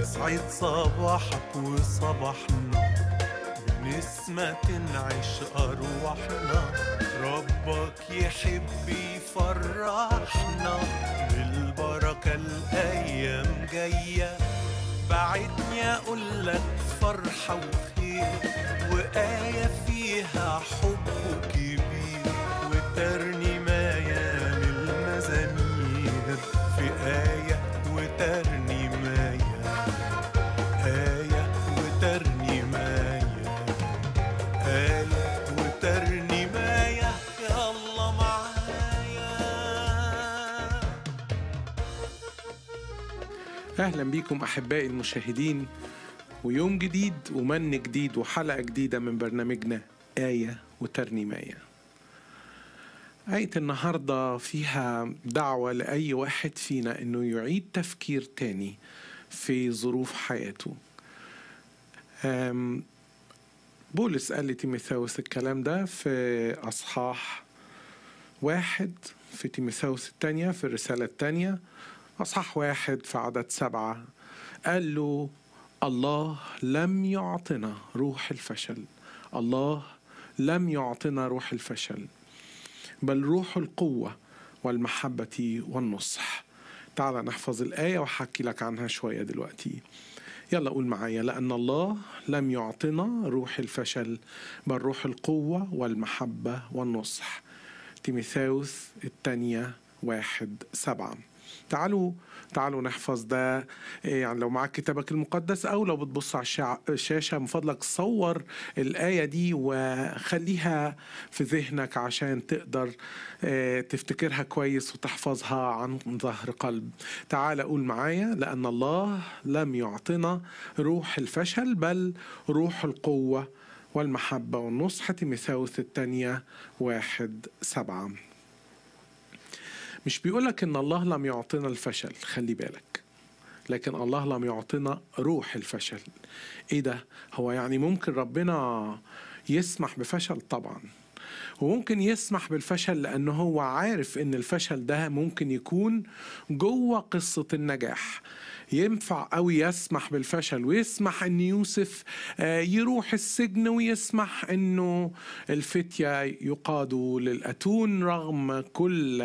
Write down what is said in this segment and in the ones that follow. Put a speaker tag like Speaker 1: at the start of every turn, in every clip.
Speaker 1: يسعد صباحك وصباحنا بنسمة تنعش أرواحنا. ربك يحب يفرحنا. بالبركة الأيام جاية. بعدني أقول لك فرحة وخير. وآية فيها حب
Speaker 2: أهلا بيكم أحبائي المشاهدين ويوم جديد ومن جديد وحلقة جديدة من برنامجنا آية وترنيماية. آية النهاردة فيها دعوة لأي واحد فينا إنه يعيد تفكير تاني في ظروف حياته. بولس قال لتيموثاوس الكلام ده في أصحاح واحد في تيموثاوس الثانية في الرسالة الثانية. أصحاح واحد في عدد سبعة. قال له الله لم يعطنا روح الفشل. الله لم يعطنا روح الفشل بل روح القوة والمحبة والنصح. تعال نحفظ الآية وحكي لك عنها شوية دلوقتي. يلا قول معايا لأن الله لم يعطنا روح الفشل بل روح القوة والمحبة والنصح. تيموثاوس الثانية واحد سبعة. تعالوا تعالوا نحفظ ده. إيه يعني لو معاك كتابك المقدس أو لو بتبص على الشاشة من فضلك صور الآية دي وخليها في ذهنك عشان تقدر آه، تفتكرها كويس وتحفظها عن ظهر قلب. تعال قول معايا لأن الله لم يعطنا روح الفشل بل روح القوة والمحبة والنصح تيموثاوس الثانية واحد سبعة. مش بيقولك إن الله لم يعطينا الفشل خلي بالك. لكن الله لم يعطينا روح الفشل. إيه ده؟ هو يعني ممكن ربنا يسمح بفشل؟ طبعا. وممكن يسمح بالفشل لأنه هو عارف إن الفشل ده ممكن يكون جوه قصة النجاح. ينفع قوي يسمح بالفشل ويسمح إن يوسف آه، يروح السجن ويسمح إنه الفتية يقادوا للأتون رغم كل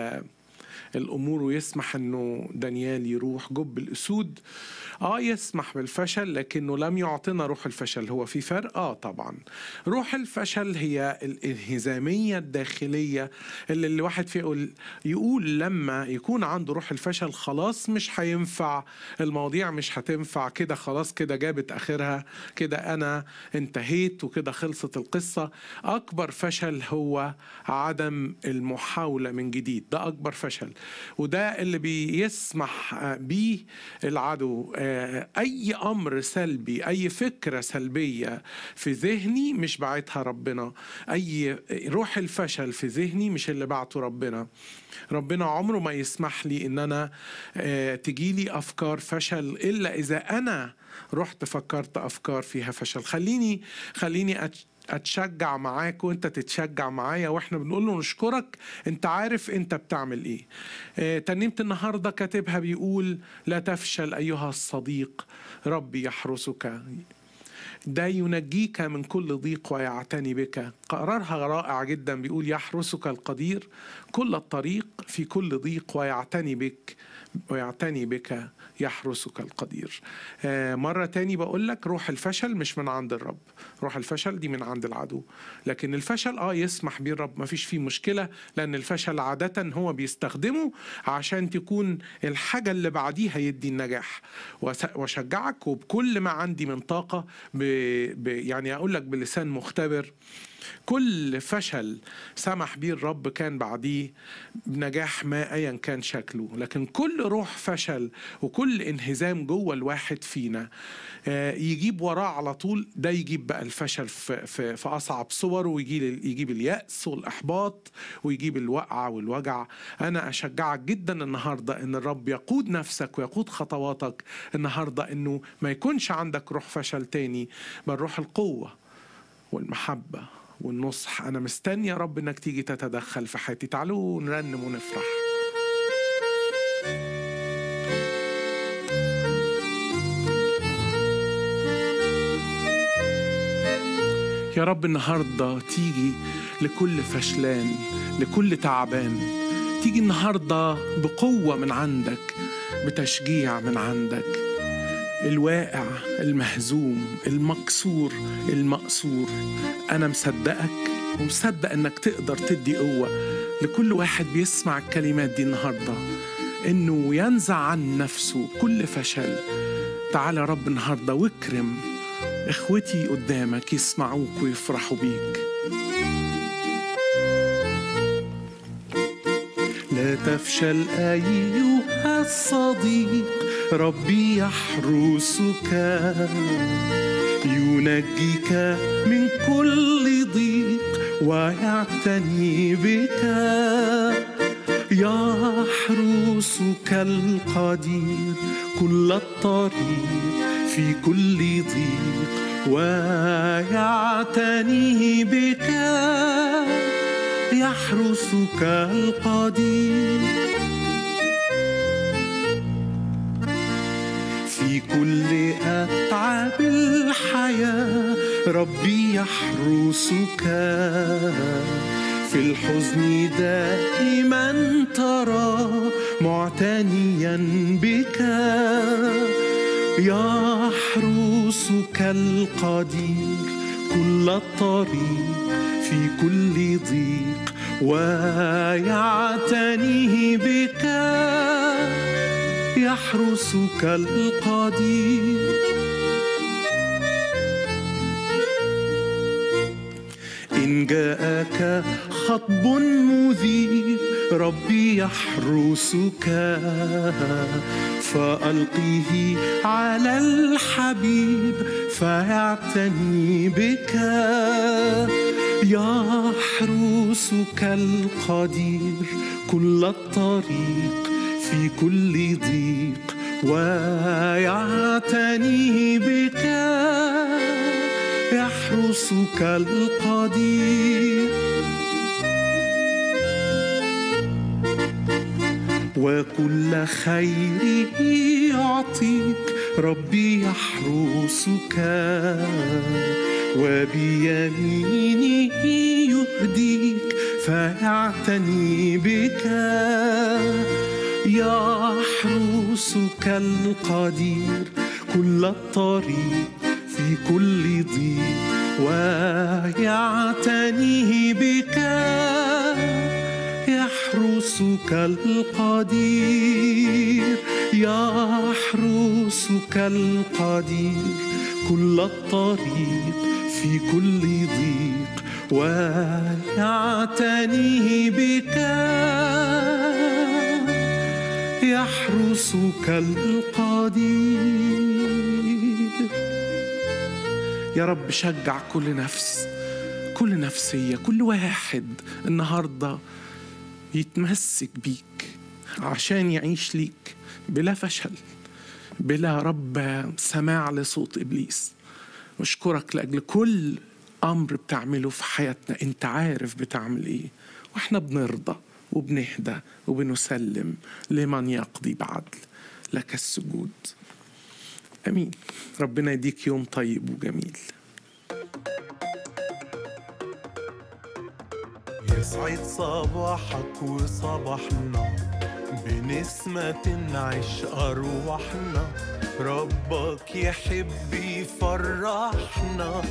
Speaker 2: الأمور ويسمح إنه دانيال يروح جب الأسود. آه يسمح بالفشل لكنه لم يعطنا روح الفشل. هو في فرق؟ آه طبعا. روح الفشل هي الانهزامية الداخلية اللي الواحد فيه يقول يقول لما يكون عنده روح الفشل خلاص مش هينفع المواضيع مش هتنفع كده خلاص كده جابت آخرها كده أنا انتهيت وكده خلصت القصة. أكبر فشل هو عدم المحاولة من جديد. ده أكبر فشل. وده اللي بيسمح بيه العدو. آه، أي أمر سلبي أي فكرة سلبية في ذهني مش بعتها ربنا. أي روح الفشل في ذهني مش اللي بعته ربنا. ربنا عمره ما يسمح لي إن أنا آه، تجيلي أفكار فشل إلا إذا أنا رحت فكرت أفكار فيها فشل. خليني خليني أتشجع معاك وأنت تتشجع معايا وإحنا بنقول له نشكرك. أنت عارف أنت بتعمل إيه. آه، النهارده كاتبها بيقول لا تفشل أيها الصديق ربي يحرسك. ده ينجيك من كل ضيق ويعتني بك. قرارها رائع جدا. بيقول يحرسك القدير كل الطريق في كل ضيق ويعتني بك ويعتني بك. يحرسك القدير. آه، مرة تاني بقول لك روح الفشل مش من عند الرب. روح الفشل دي من عند العدو. لكن الفشل آه يسمح بيه الرب. ما فيش فيه مشكلة لأن الفشل عادة هو بيستخدمه عشان تكون الحاجة اللي بعديها يدي النجاح. واشجعك وبكل ما عندي من طاقة ب... ب... يعني أقول لك بلسان مختبر كل فشل سمح بيه الرب كان بعديه بنجاح ما ايا كان شكله. لكن كل روح فشل وكل انهزام جوه الواحد فينا آه، يجيب وراه على طول. ده يجيب بقى الفشل في, في, في أصعب صوره ويجيب يجيب اليأس والإحباط ويجيب الوقعه والوجع. أنا أشجعك جدا النهارده إن الرب يقود نفسك ويقود خطواتك النهارده إنه ما يكونش عندك روح فشل تاني بل روح القوة والمحبة. والنصح. أنا مستني يا رب إنك تيجي تتدخل في حياتي. تعالوا نرنم ونفرح. يا رب النهاردة تيجي لكل فشلان لكل تعبان. تيجي النهاردة بقوة من عندك بتشجيع من عندك. الواقع المهزوم المكسور المقصور. أنا مصدقك ومصدق إنك تقدر تدي قوة. لكل واحد بيسمع الكلمات دي النهارده. إنه ينزع عن نفسه كل فشل. تعال يا رب النهارده واكرم إخوتي قدامك يسمعوك ويفرحوا بيك. لا تفشل ايها الصديق ربي يحرسك. ينجيك من كل ضيق ويعتني بك. يحرسك القدير كل الطريق في كل ضيق ويعتني بك. يحرسك القدير في كل أتعاب الحياة ربي يحرسك. في الحزن دائما ترى معتنيا بك. يحرسك القدير كل الطريق. في كل ضيق ويعتنيه بك يحرسك القدير إن جاءك خطب مذيب ربي يحرسك فألقيه على الحبيب فيعتني بك. يحرسك القدير كل الطريق في كل ضيق ويعتني بك يحرسك القدير. وكل خيره يعطيك ربي يحرسك. وبيمينه يهديك فيعتني بك. يحرسك القدير كل الطريق في كل ضيق. ويعتنيه بك. يحرسك القدير يحرسك القدير كل الطريق في كل ضيق ويعتنيه بك. يحرسك القدير. يا رب شجع كل نفس كل نفسية كل واحد النهاردة يتمسك بيك عشان يعيش ليك بلا فشل بلا رب سماع لصوت إبليس. نشكرك لأجل كل أمر بتعمله في حياتنا. أنت عارف بتعمل إيه. وإحنا بنرضى وبنهدى وبنسلم لمن يقضي بعدل لك السجود. آمين. ربنا يديك يوم طيب وجميل.
Speaker 1: يسعد صباحك وصباحنا بنسمة تنعش أرواحنا. ربك يحب يفرحنا.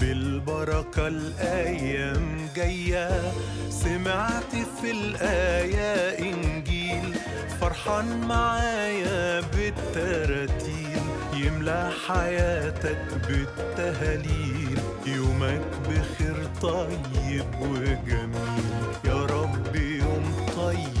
Speaker 1: بالبركة الأيام جاية. سمعت في الآية إنجيل. فرحان معايا بالتراتيل يملى حياتك بالتهاليل يومك بخير طيب وجميل. يا رب يوم طيب